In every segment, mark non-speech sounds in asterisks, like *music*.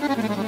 Thank you.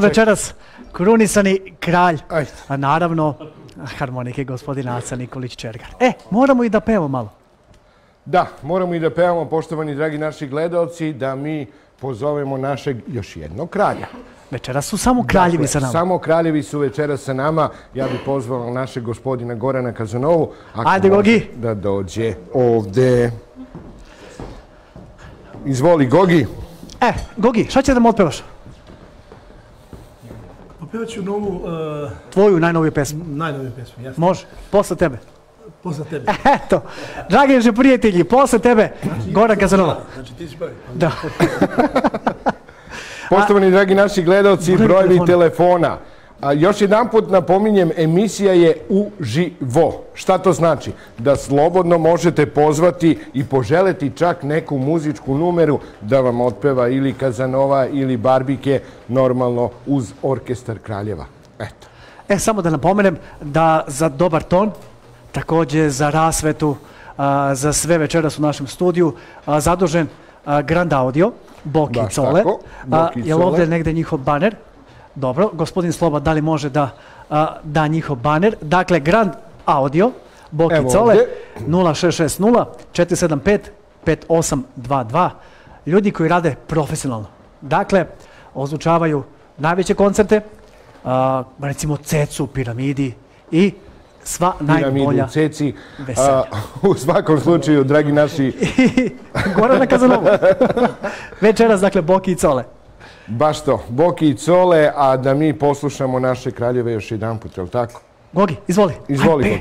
Večeras krunisani kralj. A naravno, harmonike gospodin Aca Nikolić Čergar. E, moramo i da pevamo malo. Da, moramo i da pevamo, poštovani dragi naši gledalci, da mi pozovemo našeg još jednog kralja. Večeras su samo kraljevi Dakle, sa nama. Samo kraljevi su večeras sa nama. Ja bih pozvao našeg gospodina Gorana Kazanovu. ako Ajde, Gogi. Da dođe ovde. Izvoli, Gogi. E, Gogi, šta će da mu otpevaš? Popevat ću novu, uh, Tvoju najnoviju pesmu. najnoviju pesmu, jasno. Može, posle tebe. Posle tebe. *laughs* Eto, dragi naši prijatelji, posle tebe, Goran Kazanova. Znači ti si prvi. Da. *laughs* Poštovani dragi naši gledalci, Broj brojevi telefona. A, još jedan put napominjem, emisija je uživo. Šta to znači? Da slobodno možete pozvati i poželeti čak neku muzičku numeru da vam otpeva ili Kazanova ili Barbike, normalno uz orkestar Kraljeva. Eto. E, samo da napomenem da za dobar ton, takođe za rasvetu, a, za sve večeras u našem studiju, a, zadužen a, Grand Audio, Boki Baš Cole. tako, Boki jel Cole. ovde negde njihov baner? Dobro, gospodin Sloba, da li može da a, da njihov baner? Dakle, Grand Audio, Boki Cole, ovde. 0660 475 5822. Ljudi koji rade profesionalno. Dakle, ozvučavaju najveće koncerte, a, recimo Cecu, Piramidi i sva najbolja Ceci. A, u svakom slučaju, dragi naši, *laughs* Gorana Kazanova. *laughs* Večeras, dakle, Boki i Cole. Baš to, Boki i Cole, a da mi poslušamo naše kraljeve još jedan put, je li tako? Gogi, izvoli. Izvoli, Ajde.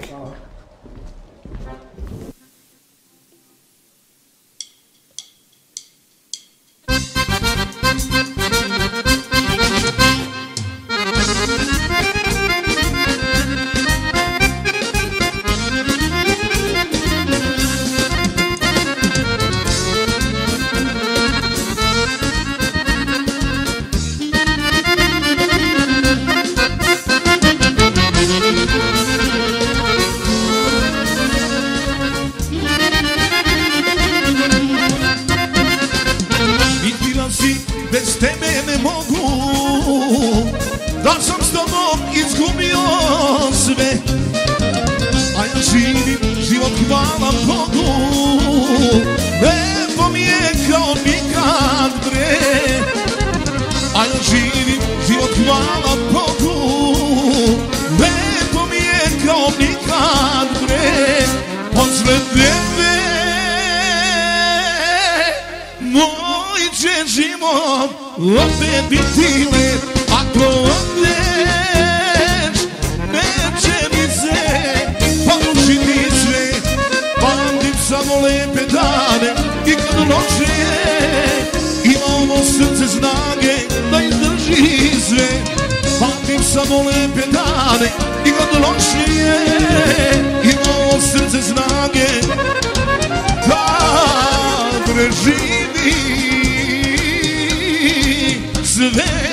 Tebe moj će život opet biti lep. Ako odeš, neće mi se porušiti sve. Pamtim samo lepe dane i kad noće Ima ovo srce snage da izdrži sve. Pamtim samo lepe dane i kad noće srce snage da preživi sve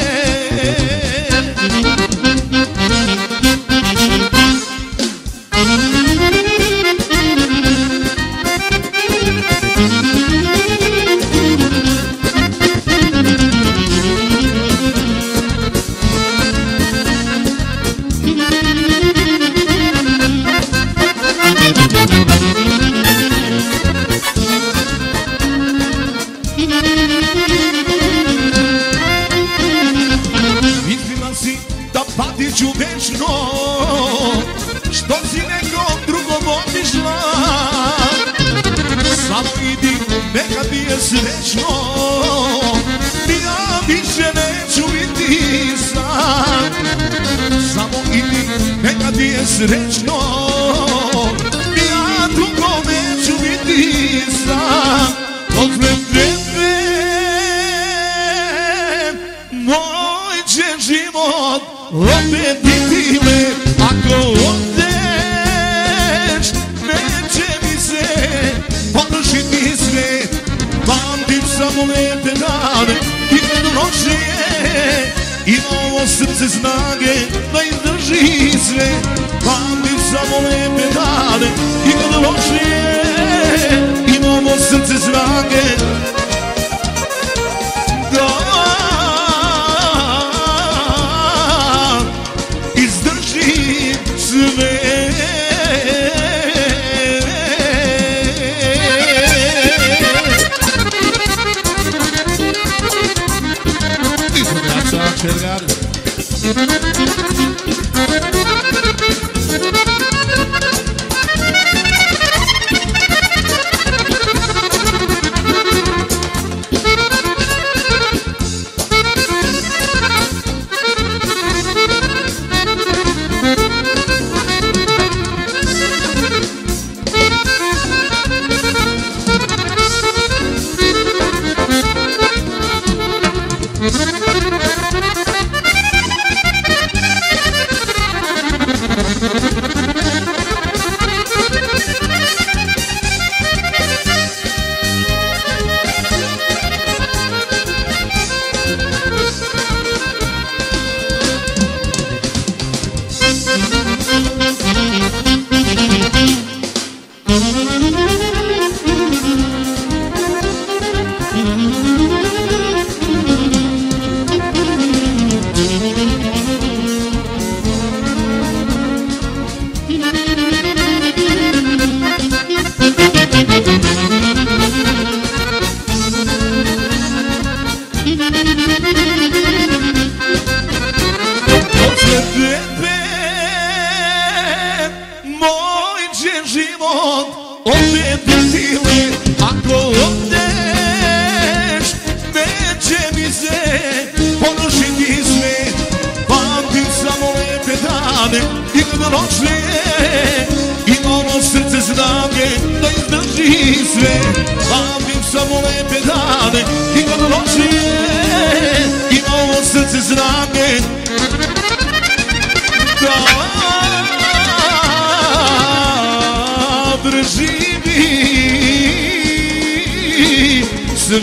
sve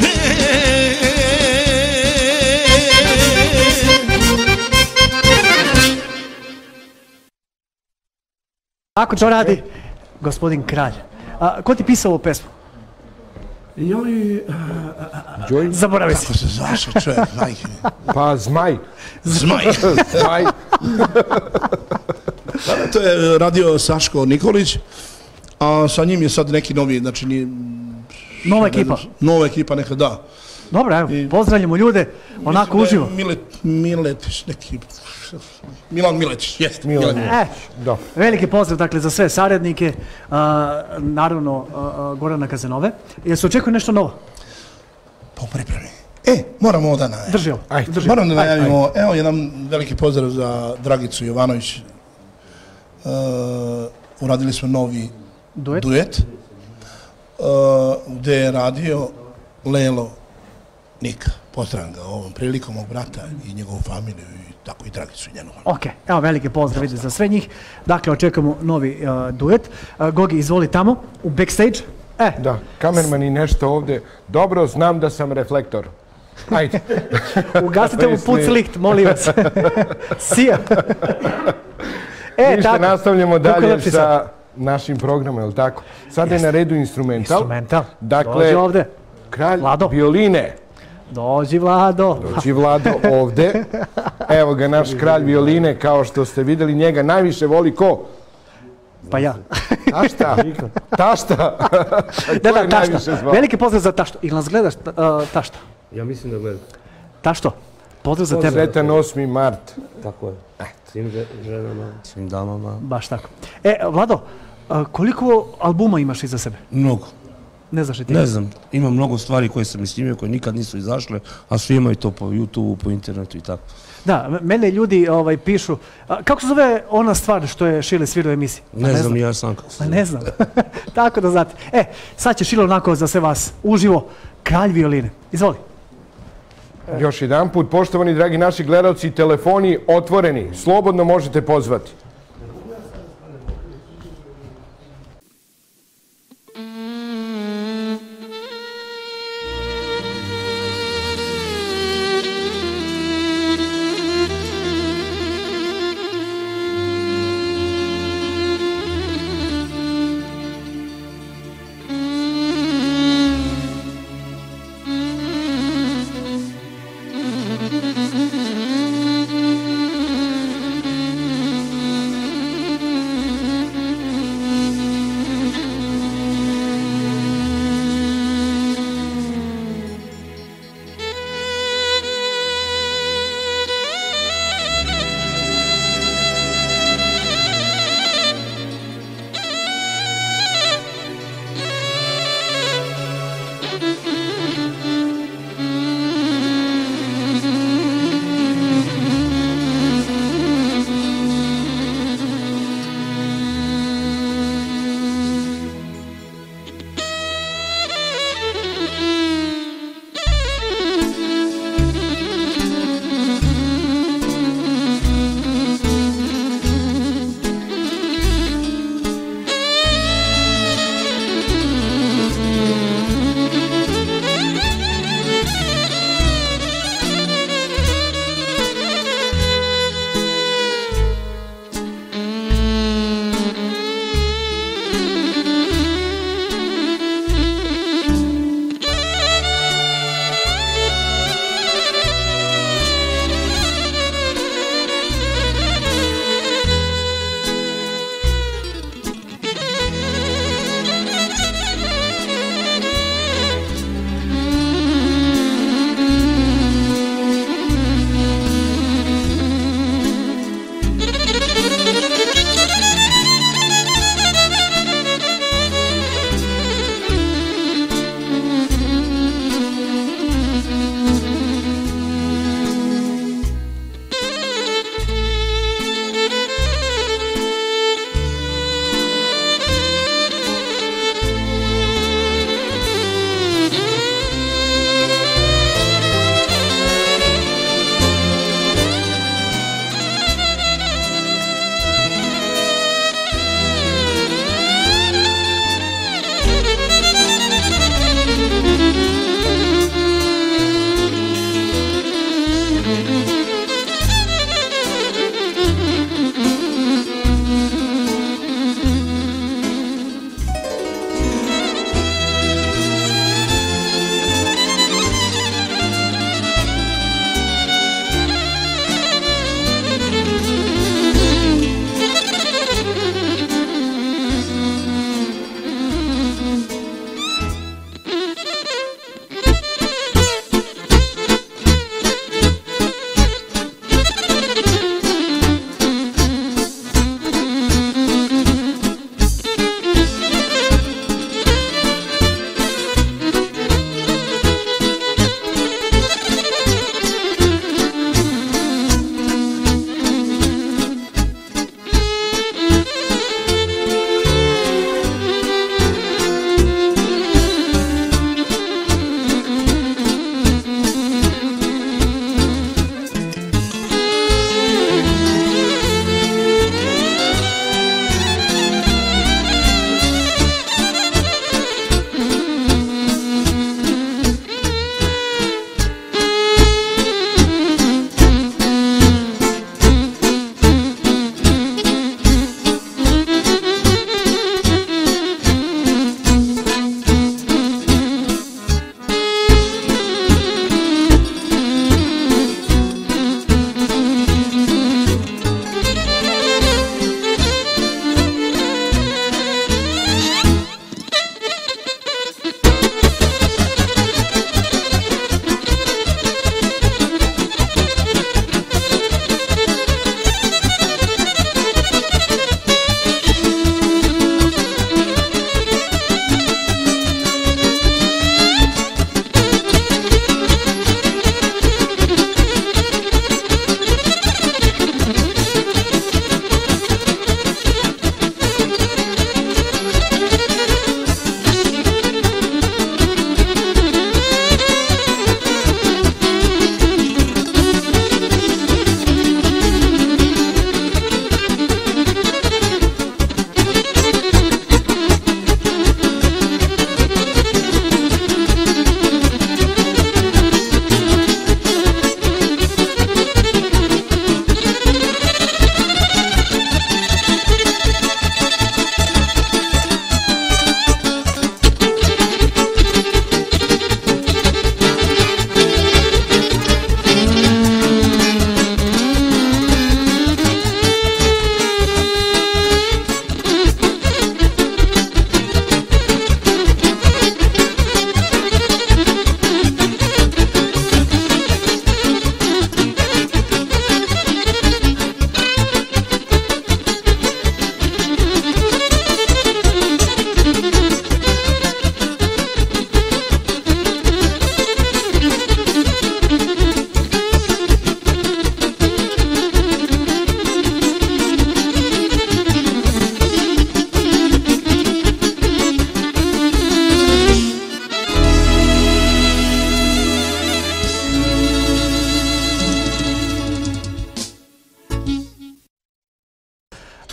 Ako to radi gospodin Kralj. A, ko ti pisao ovu pesmu? Joj, Zaboravi si. Kako se čovjek, majke? Pa zmaj. Zmaj. Zmaj. To je radio Saško Nikolić, a sa njim je sad neki novi, znači ni, Nova ekipa. nova ekipa neka da. Dobro, evo, I- pozdravljamo ljude, onako uživo. Milet, Miletić, neki, Milan Miletić, jest. Milan E, Da. veliki pozdrav dakle za sve saradnike, a, naravno a, Gorana Kazenove. Jel se očekuje nešto novo? Pa u pripremi. E, moram ovo da najavim. Drži ovo. Moram da najavimo, evo jedan veliki pozdrav za Dragicu Jovanović. Uh, uradili smo novi Duet? duet uh, gde je radio Lelo Nika. Pozdravim ga ovom prilikom mog brata i njegovu familiju i tako i Dragicu i njenu. Ok, evo veliki pozdrav ide za sve njih. Dakle, očekujemo novi a, duet. A, Gogi, izvoli tamo, u backstage. E, Da, kamerman i nešto ovdje. Dobro, znam da sam reflektor. Ajde. *laughs* ugasite mu *laughs* puc licht, molim vas. *laughs* Sija. e, Ništa, tako. nastavljamo dalje sa našim programom, je li tako? Sad je na redu instrumental. Instrumental. Dakle, Dođi ovde. kralj Vlado. violine. Dođi, Vlado. Dođi Vlado ovde. Evo ga naš kralj violine, kao što ste vidjeli, njega najviše voli ko? Pa ja. Tašta. *laughs* Tašta. *laughs* Da, da, tašta. Veliki pozdrav za tašto. Ili nas gledaš, a, tašta? Ja mislim da gledam. Tašto? Pozdrav za tebe. Sretan 8. mart. Tako je. Svim že- ženama, svim damama. Baš tako. E, Vlado, a, koliko albuma imaš iza sebe? Mnogo. Ne znaš li ti? Ne znam, ima mnogo stvari koje sam snimio koje nikad nisu izašle, a svi imaju to po YouTube, po internetu i tako. Da, mene ljudi ovaj, pišu, a, kako se zove ona stvar što je Šile svirao emisiji? Pa Ne, znam, ni ja sam kako se Pa zove. ne znam. *laughs* Tako da znate. E, sad će Šile onako za sve vas uživo, kralj violine. Izvoli. Još jedan put, poštovani dragi naši gledalci, telefoni otvoreni, slobodno možete pozvati.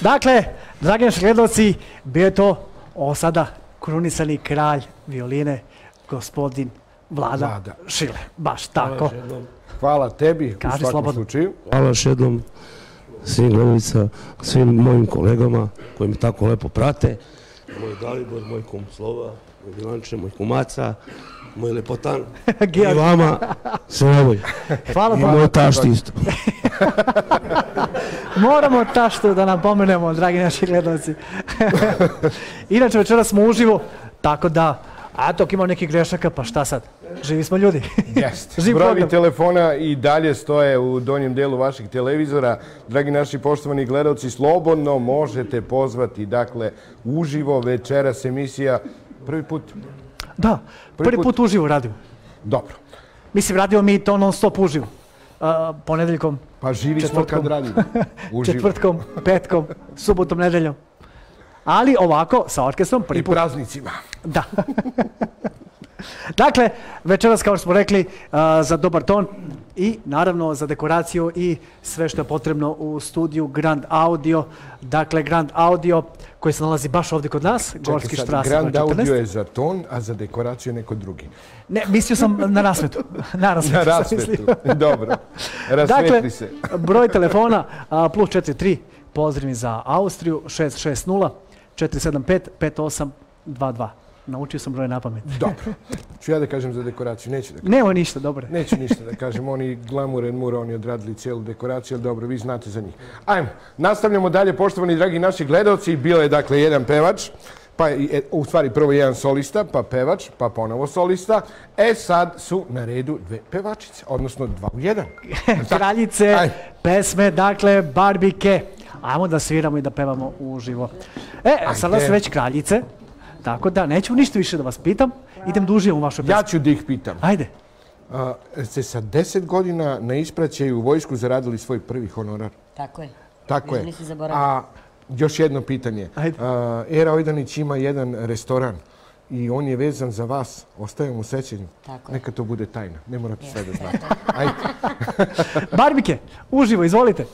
Dakle, dragi naši gledalci, bio je to o sada krunisani kralj violine, gospodin Vlada, Vlada. Šile. Baš tako. Hvala tebi u Kaži svakom slobodno. slučaju. Hvala još jednom svim gledalica, svim mojim kolegama koji me tako lepo prate. Moj Dalibor, moj kum Slova, moj Milanče, moj kumaca, moj Lepotan *laughs* i vama sve najbolje. Hvala I moj tašti isto. *laughs* Moramo taštu da napomenemo, dragi naši gledalci. *laughs* Inače, večeras smo uživo, tako da, a ako ima nekih grešaka, pa šta sad? Živi smo ljudi. *laughs* Jest. Živ Brojevi program. telefona i dalje stoje u donjem delu vaših televizora. Dragi naši poštovani gledalci, slobodno možete pozvati, dakle, uživo večeras emisija. Prvi put? Da, prvi put. put uživo radimo. Dobro. Mislim, radimo mi to non stop uživo. A, ponedeljkom, Pa živi smo kad radimo. *laughs* Uživo. četvrtkom, petkom, subotom, nedeljom. Ali ovako, sa orkestrom, prvi I put. praznicima. Da. *laughs* dakle, večeras, kao što smo rekli, a, za dobar ton i naravno za dekoraciju i sve što je potrebno u studiju Grand Audio. Dakle, Grand Audio koji se nalazi baš ovdje kod nas, Gorski sad, Grand broj 14. Audio je za ton, a za dekoraciju je neko drugi. Ne, mislio sam na rasvetu. Na rasvetu. *laughs* Na rasvetu. *laughs* Dobro. Dakle, Rasvetli se. *laughs* broj telefona plus 43, pozdravim za Austriju, 660 475 5822. Naučio sam broj na pamet. *laughs* Dobro. Ću ja da kažem za dekoraciju, neću da kažem. Nemoj ništa, dobro. Neću ništa da *laughs* kažem, oni glamuren mura, oni odradili cijelu dekoraciju, ali dobro, vi znate za njih. Ajmo, nastavljamo dalje, poštovani dragi naši gledalci. Bio je dakle jedan pevač, pa e, u stvari prvo jedan solista, pa pevač, pa ponovo solista. E sad su na redu dve pevačice, odnosno dva u jedan. *laughs* Kraljice, Ajde. pesme, dakle, barbike. Ajmo da sviramo i da pevamo uživo. E, sada su već kraljice, tako da neću ništa više da vas pitam. Idem uživam u vašoj pesmi. Ja ću da ih pitam. Ajde. A, ste sa deset godina na ispraćaju u vojsku zaradili svoj prvi honorar? Tako je. Tako je. A još jedno pitanje. Ajde. A, Era Ojdanić ima jedan restoran i on je vezan za vas. Ostaje mu u sećanju. Tako je. Neka to bude tajna. Ne morate sve da *laughs* znate. Ajde. *laughs* *laughs* Barbike, uživo, izvolite.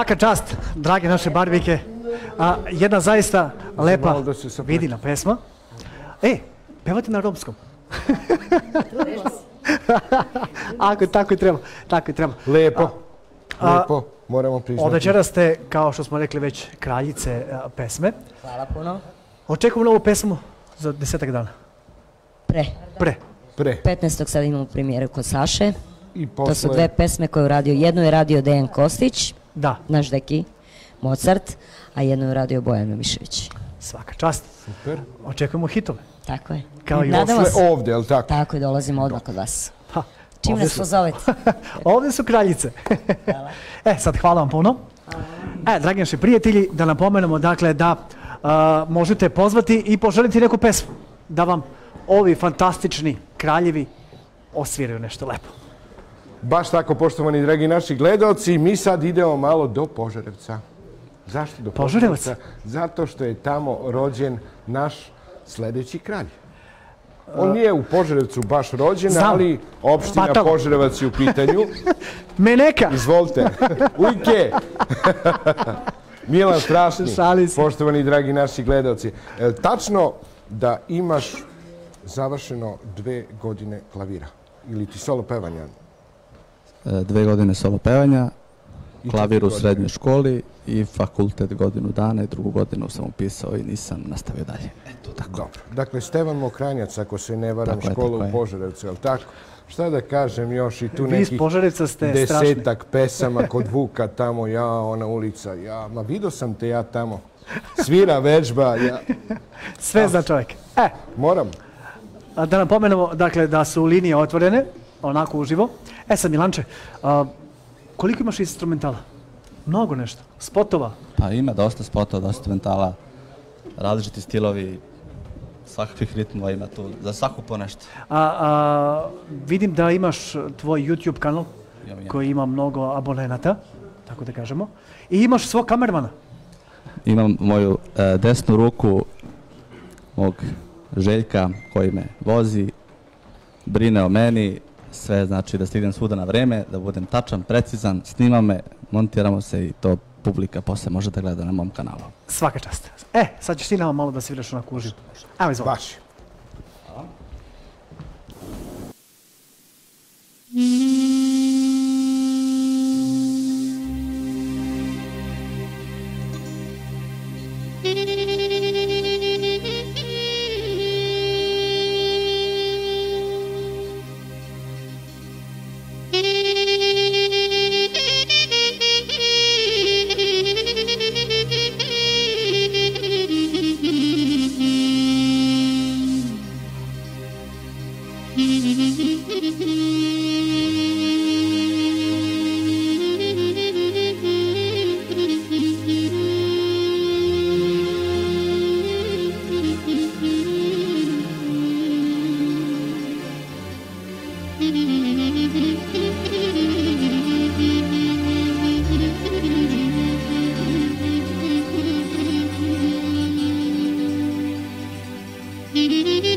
Svaka čast, drage naše barbike. A, jedna zaista lepa, vidina pesma. E, pevate na romskom. *laughs* Ako tako i treba, tako i treba. Lepo, a- lepo, moramo priznati. Od večera ste, kao što smo rekli već, kraljice a, pesme. Hvala puno. Očekujemo novu pesmu za desetak dana. Pre. Pre. Pre. 15. sad imamo premijeru kod Saše. I To su posle- dve pesme koje je uradio. Jednu je radio Dejan Kostić, Da, naš deki, Mozart, a jednu je uradio Bojan Mišević. svaka čast. Super. Očekujemo hitove. Tako je. Kao i Nadamo se. ovde, jel tako? Tako je, dolazimo odmah kod vas. Ha, Čim ovdje nas pozovete. *laughs* Ovdje su kraljice. *laughs* e, sad hvala vam puno. E, dragi naši prijatelji, da napomenemo dakle da a, možete pozvati i poželiti neku pesmu. Da vam ovi fantastični kraljevi osviraju nešto lepo. Baš tako, poštovani dragi naši gledaoci, mi sad idemo malo do Požarevca. Zašto do? Požarevca? Zato što je tamo rođen naš sledeći kralj. On nije u Požarevcu baš rođen, Znam. ali opština Pa. Požarevac je u pitanju. *laughs* Meneka! Izvolite. *laughs* Ujke! *laughs* Milan Strašni, poštovani dragi naši gledaoci. E, tačno da imaš završeno dve godine klavira ili ti solo pevanja? E, dve godine solo pevanja, klavir u srednjoj školi i fakultet godinu dana i drugu godinu sam upisao i nisam nastavio dalje. Eto, tako. Dobro. Dakle, Stevan Mokranjac, ako se ne varam, škola tako u. Požarevcu, je li tako? Šta da kažem još i tu Vi iz nekih Požarevca ste strašni. desetak pesama kod Vuka tamo, ja, ona ulica, ja, ma vidio sam te ja tamo. Svira, vežba, ja, *laughs* Sve za čovjek. E, moram. a da napomenemo dakle da su linije otvorene, onako uživo. E sad Milanče, a, koliko imaš instrumentala? Mnogo nešto. Spotova. Pa ima dosta spotova, dosta mentala, različiti stilovi, svakakvih ritmova ima tu, za svaku po nešto. A, a, vidim da imaš tvoj YouTube kanal koji ima mnogo abonenata, tako da kažemo. I imaš svog kamermana. Imam moju e, desnu ruku mog Željka koji me vozi, brine o meni, sve, znači da stignem svuda na vreme, da budem tačan, precizan, snima me, montiramo se i to publika posle može da gleda na mom kanalu. Svaka čast. E, sad ćeš ti nama malo da se vidiš onako uživo. Evo izvoli. Baš. Hvala. Mm-hmm.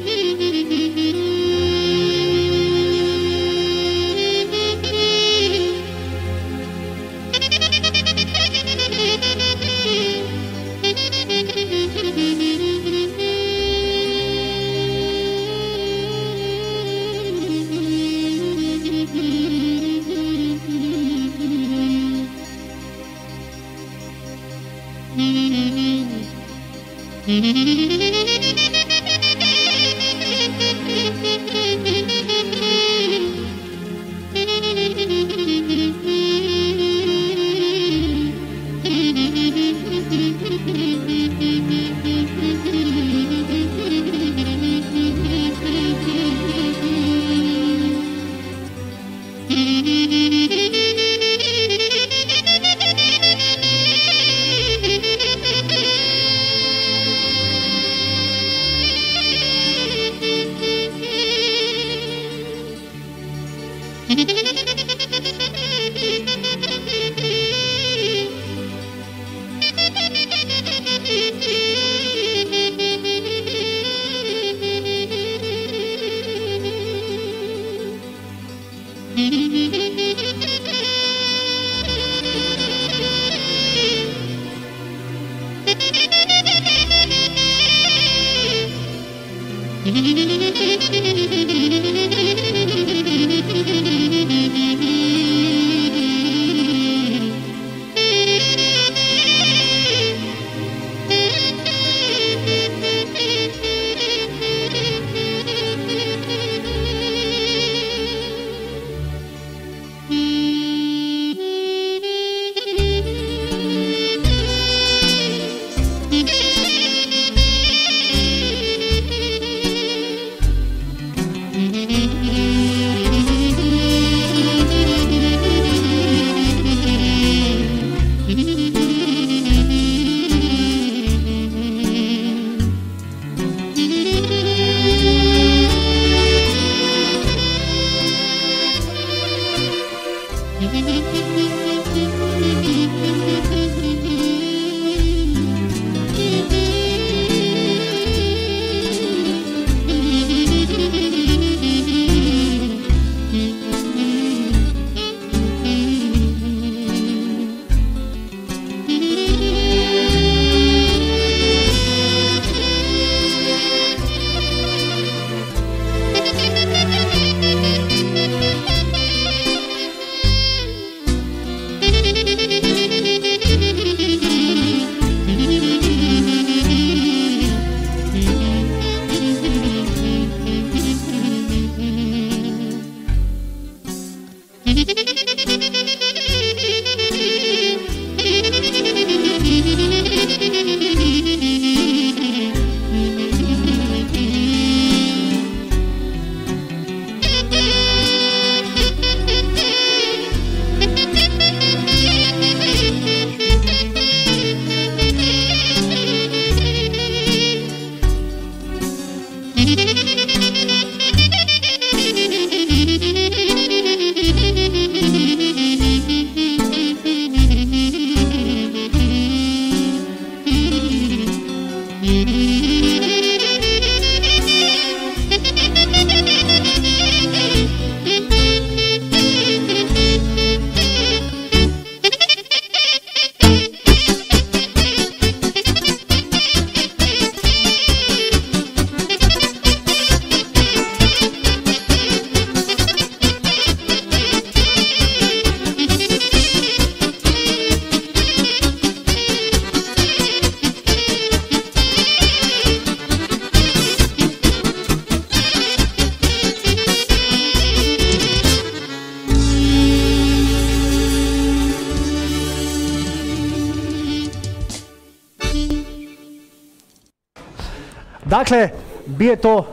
Dakle, bije to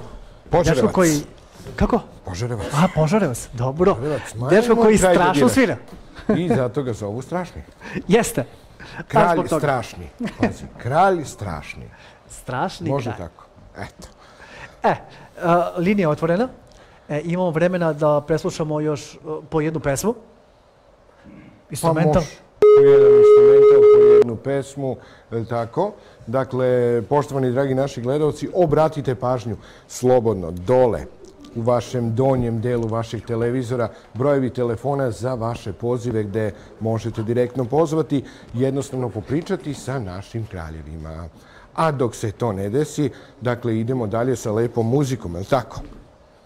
Požarevac. dečko koji... Kako? Požarevac. A, Požarevac, dobro. Požarevac, Dečko koji strašno svira. I zato ga zovu strašni. Jeste. Pa Kralj strašni. Pazi, kralj strašni. Strašni Može kralj. tako. Eto. E, a, linija je otvorena. E, imamo vremena da preslušamo još uh, po jednu pesmu. Instrumental. Pa može. Po jedan instrumental, po jednu pesmu, je tako? Dakle, poštovani dragi naši gledalci, obratite pažnju slobodno dole u vašem donjem delu vašeg televizora brojevi telefona za vaše pozive gde možete direktno pozvati, jednostavno popričati sa našim kraljevima. A dok se to ne desi, dakle, idemo dalje sa lepom muzikom, je tako?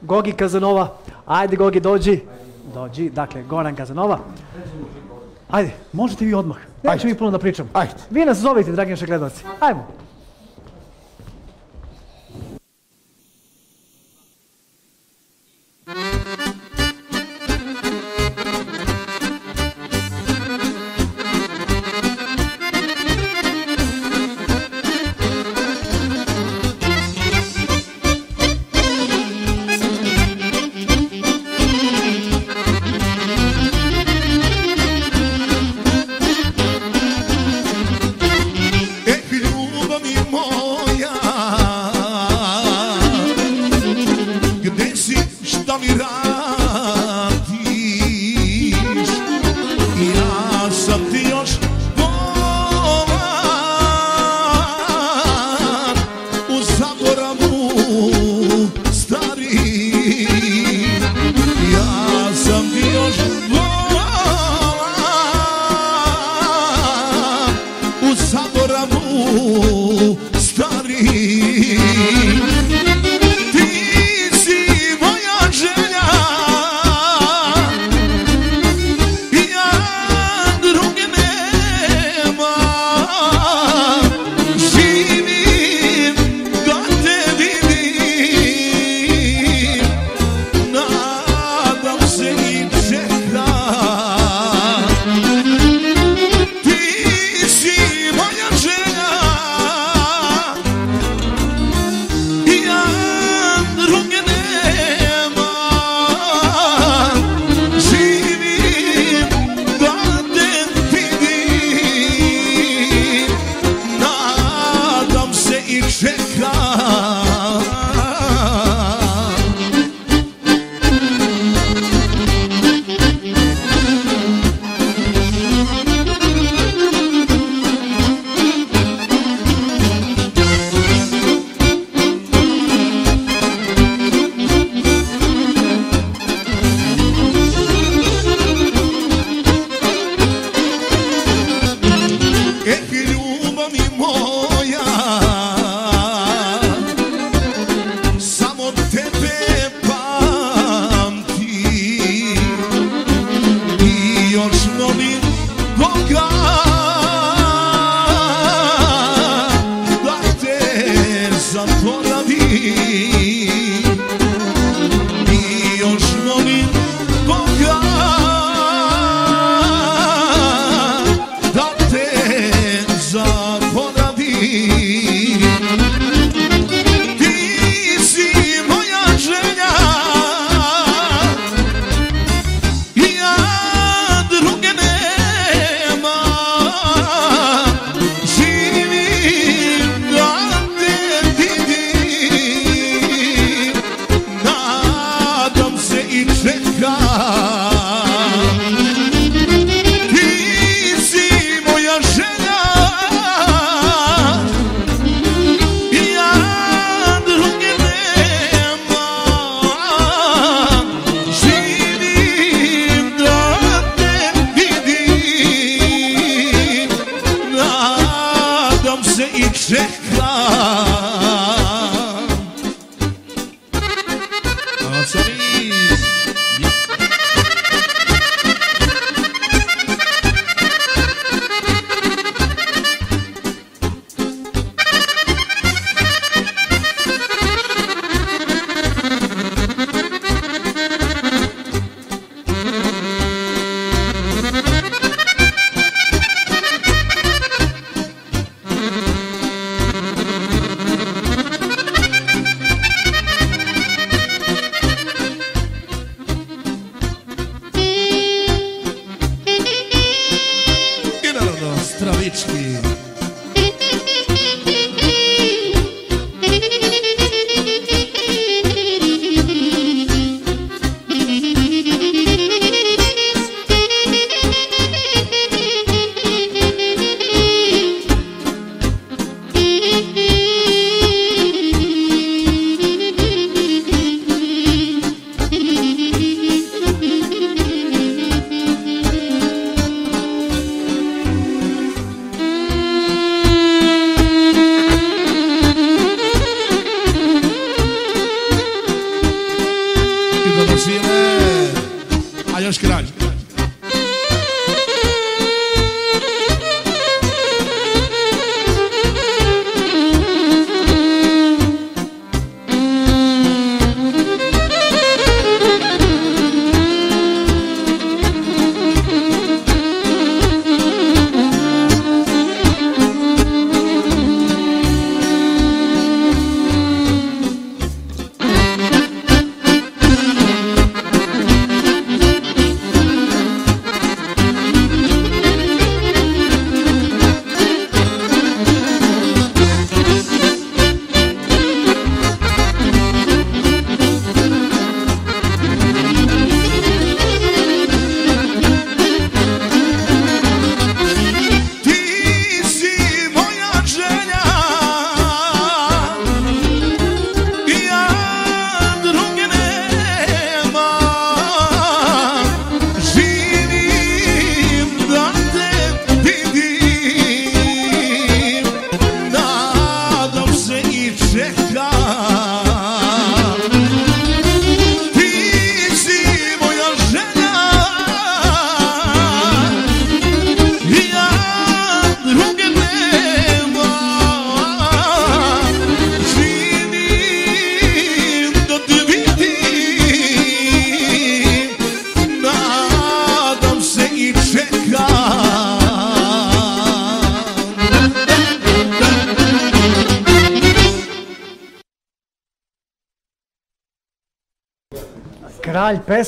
Gogi Kazanova. Ajde, Gogi, dođi. Dođi, dakle, Goran Kazanova. Ajde, možete vi odmah. Nećemo Ajde. mi puno da pričamo. Ajde. Vi nas zovite, dragi naši gledalci. Ajmo.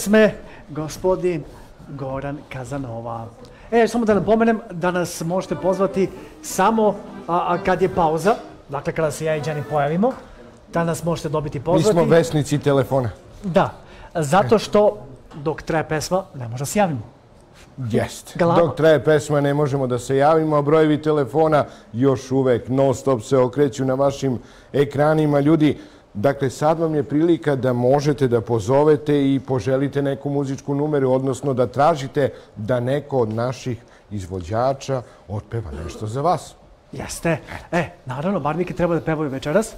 Kralj pesme, gospodin Goran Kazanova. E, samo da napomenem da nas možete pozvati samo a, a kad je pauza, dakle kada se ja i pojavimo, da nas možete dobiti Mi pozvati. smo vesnici telefona. Da, zato što dok traje pesma ne može da se javimo. Jest. Galama. Dok traje pesma ne možemo da se javimo, a brojevi telefona još uvek non stop se okreću na vašim ekranima. Ljudi, dakle sad vam je prilika da možete da pozovete i poželite neku muzičku numeru, odnosno da tražite da neko od naših izvođača otpeva nešto za vas. Jeste. E, naravno, Barbike treba da pevaju večeras.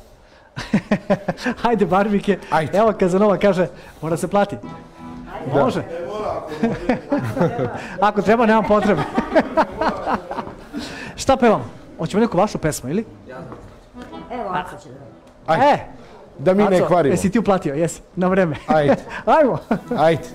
*laughs* Hajde, Barbike. Ajde. Evo, Kazanova kaže, mora se plati. Može. *laughs* Ako treba, nemam potrebe. *laughs* Šta pevam? Hoćemo neku vašu pesmu, ili? Evo, Aca će da... Ajde, E, da mi ne kvarimo. Jesi ti uplatio? Jesi, na vreme. Ajde. *laughs* Ajmo. Ajde.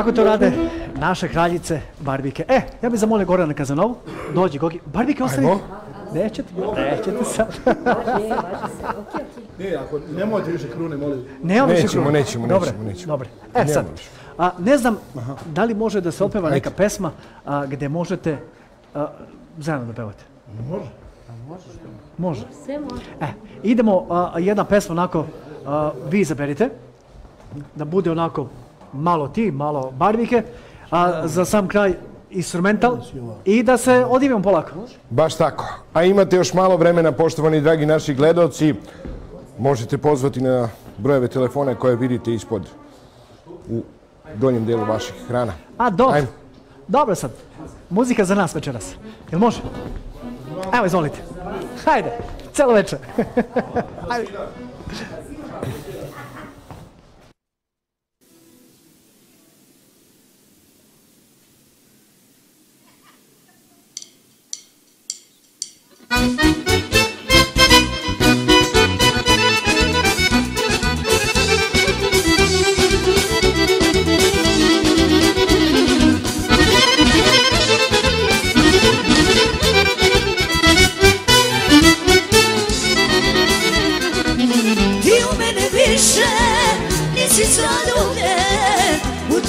Kako to rade naše kraljice Barbike? E, ja bih zamolio Gorana Kazanovu. Dođi, Gogi. Barbike ostavi. Ajmo. Nećete, nećete sad. Ne, ako nemojte više krune, molim. Ne, više Nećemo, krune. nećemo, nećemo, nećemo. Dobre. E Ne sad, a, ne znam da li može da se opeva neka pesma a, gdje možete a, zajedno da pevate. Može. Može. Sve može. E, idemo, a, jedna pesma onako, a, vi izaberite, da bude onako malo ti, malo barbike, a za sam kraj instrumental i da se odivimo polako. Baš tako. A imate još malo vremena, poštovani dragi naši gledalci. Možete pozvati na brojeve telefona koje vidite ispod u donjem dijelu vaših hrana. A, dobro. Dobro sad. Muzika za nas večeras. Jel može? Evo, izvolite. Hajde, celo večer. *laughs* Hajde.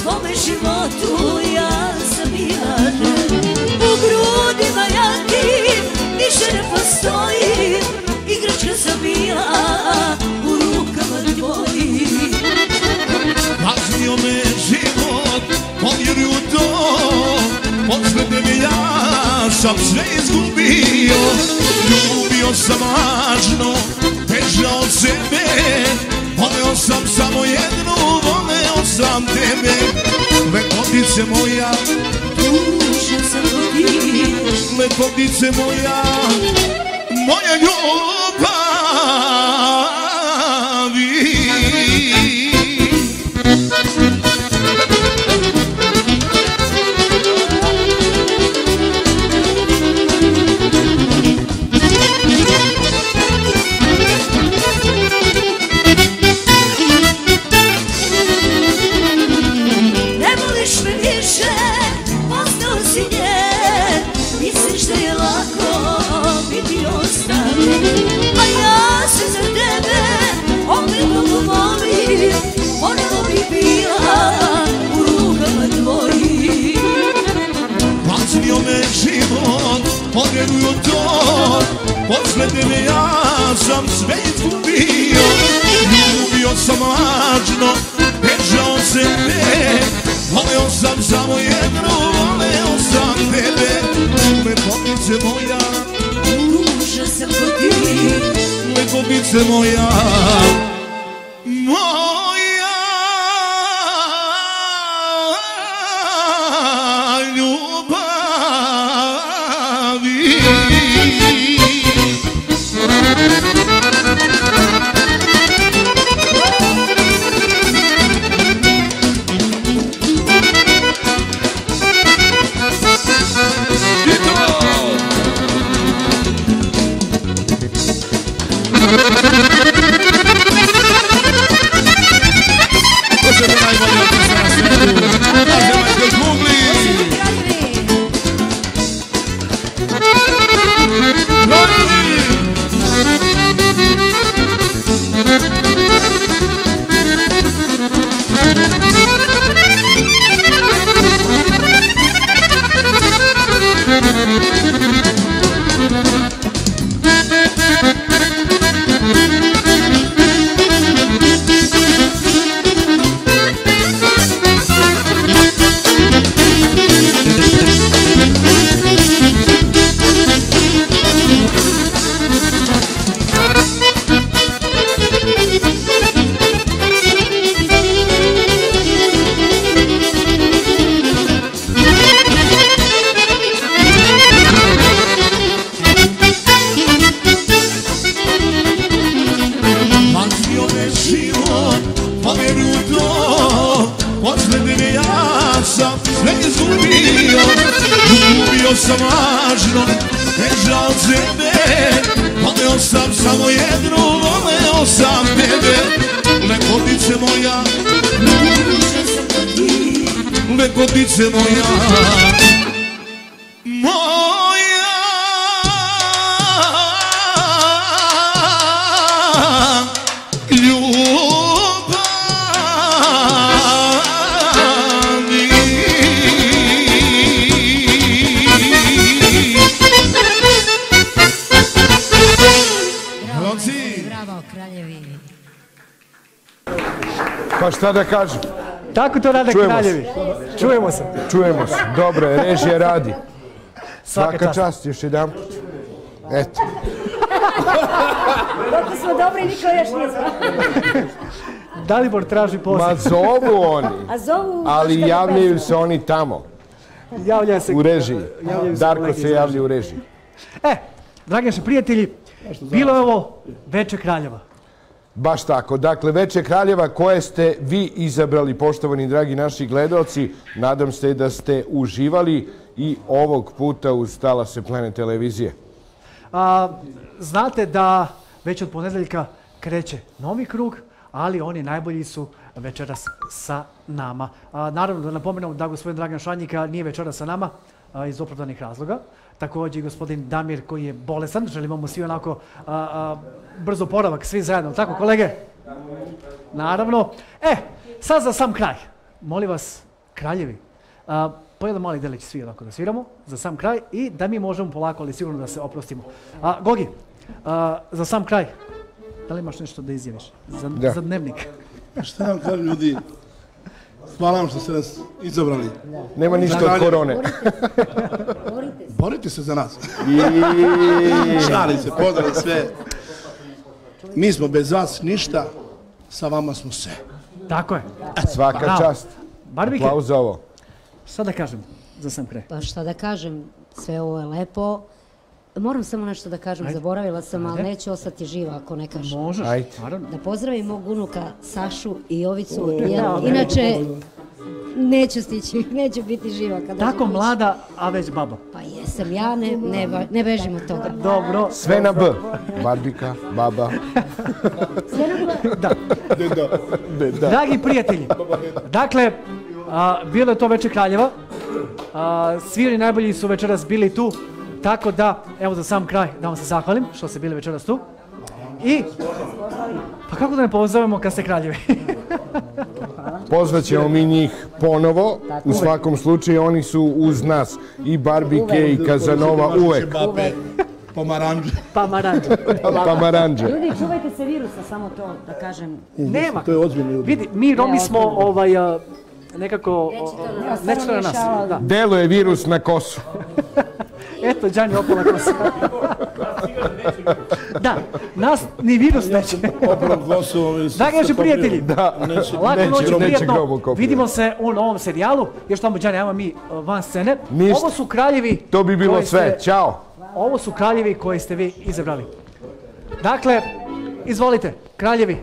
Tvome životu ja sam bila U grudima ja ti više ne postojim Igračka sam u rukama tvojim. Kaznio me život, povjeruj u to Posle tebe ja sam sve izgubio. Ljubio sam lažno, teže od sebe Voleo sam samo jednu, sam tebe Lepotice moja, Duša sam ti lepotice moja Moja ljubavi to Posle tebe ja sam sve izgubio. Ljubio sam lažno, bežao sebe Voleo sam samo jednu, voleo sam tebe. Lepotice moja, Duša sam kod ti lepotice Moja šta da kažem? Tako to rade Čujemo se. kraljevi. Čujemo se. Čujemo se. Dobro je, režija radi. Svaka Svaka čast. još jedan Eto. Koliko smo dobri, niko još nije zvao. Dalibor traži Ma poziv. zovu oni, A zovu... ali javljaju se oni tamo, Javlja se. u režiji. Javljaju se Darko se javlja u režiji. E, dragi naši prijatelji, bilo je ovo Veče Kraljeva. Baš tako. Dakle, Veče Kraljeva koje ste vi izabrali, poštovani dragi naši gledalci, nadam se da ste uživali i ovog puta uz Stala se plene televizije. A, znate da već od ponedeljka kreće novi krug, ali oni najbolji su večeras sa nama. A, naravno da napomenemo da gospodin Dragan Šanjika nije večeras sa nama a, iz opravdanih razloga. Također i gospodin Damir koji je bolesan. Želimo mu svi onako a, a, brzo poravak, svi zajedno. Tako kolege? Naravno. E, sad za sam kraj. Molim vas, kraljevi, a, po jedan mali delić svi onako da sviramo za sam kraj i da mi možemo polako, ali sigurno da se oprostimo. A, Gogi, a, za sam kraj, da li imaš nešto da izjaviš? Za, Da. za dnevnik. Šta vam kažem ljudi? Hvala vam što ste nas izabrali. Nema ništa od korone. *laughs* Borite se za nas. I... Šalim se, pozdrav sve. Mi smo bez vas ništa, sa vama smo sve. Tako je. Svaka Bravo. čast. Barbike, Aplauz za ovo. šta da kažem za sam kraj? Pa šta da kažem, sve ovo je lepo. Moram samo nešto da kažem, Ajde. zaboravila sam, ali neću ostati živa ako ne kažem. Možeš, Ajde. naravno. Da pozdravim mog unuka Sašu i Jovicu, jer inače neću stići, *laughs* neću biti živa. Kada Tako mlada, a već baba. Pa jesam ja, ne, ne, ne bežim od toga. Dobro. Sve na B. Barbika, baba. Dragi prijatelji, dakle, a, bilo je to Veče Kraljeva. A, svi oni najbolji su večeras bili tu. Tako da, evo za sam kraj, da vam se zahvalim što ste bili večeras tu. I, pa kako da ne pozovemo kad ste kraljevi? Pozvat ćemo mi njih ponovo. U svakom slučaju oni su uz nas. I Barbike i Kazanova uvek. Babe, pomaranđe. pa maranđe. Pamaranđe. Ljudi, čuvajte se virusa, samo to da kažem. Nema. To je ozbiljno. Vidi, mi Romi smo ovaj, nekako... to na nas. Neće to na nas. Da. Deluje virus na kosu. *laughs* Eto, Đani opala kosa. Da, nas ni virus neće. Opravo Kosovo. Dragi prijatelji, Da, Lako neće, noć, neće prijetno. Vidimo se u novom serijalu. Još tamo Đani, evo mi uh, van scene. Ništa. Ovo su kraljevi. To bi bilo sve. Ćao. Ovo su kraljevi koje ste vi izabrali. Dakle, izvolite, kraljevi,